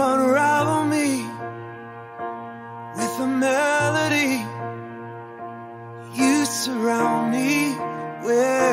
unravel me with a melody. You surround me with.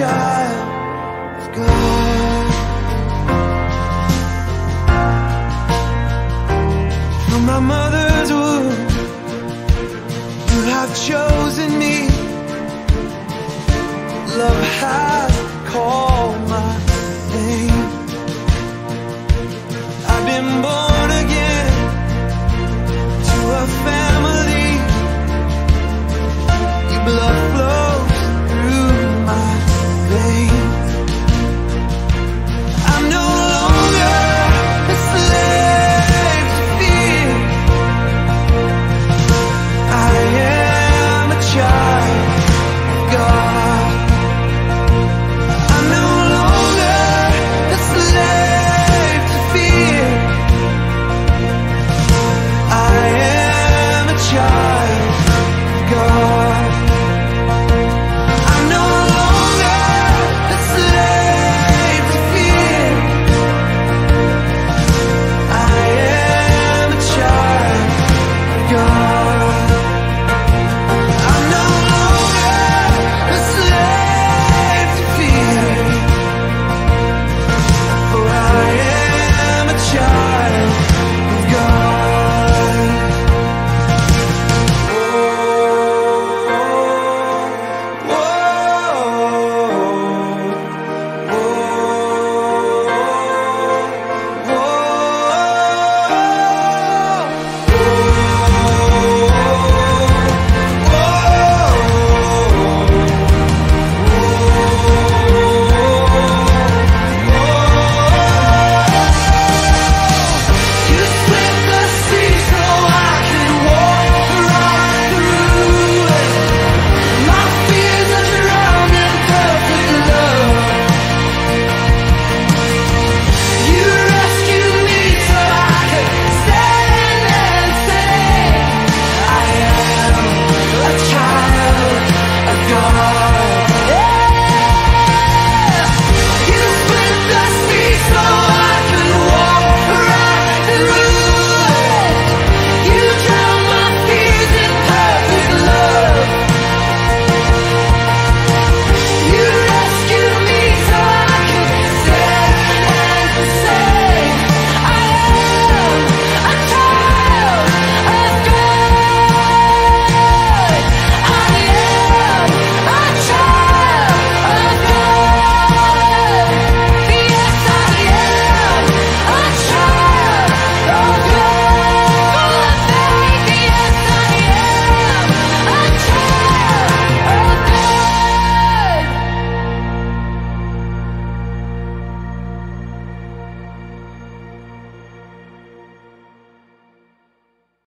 child God. From my mother's womb, you have chosen me. Love has called my name. I've been born.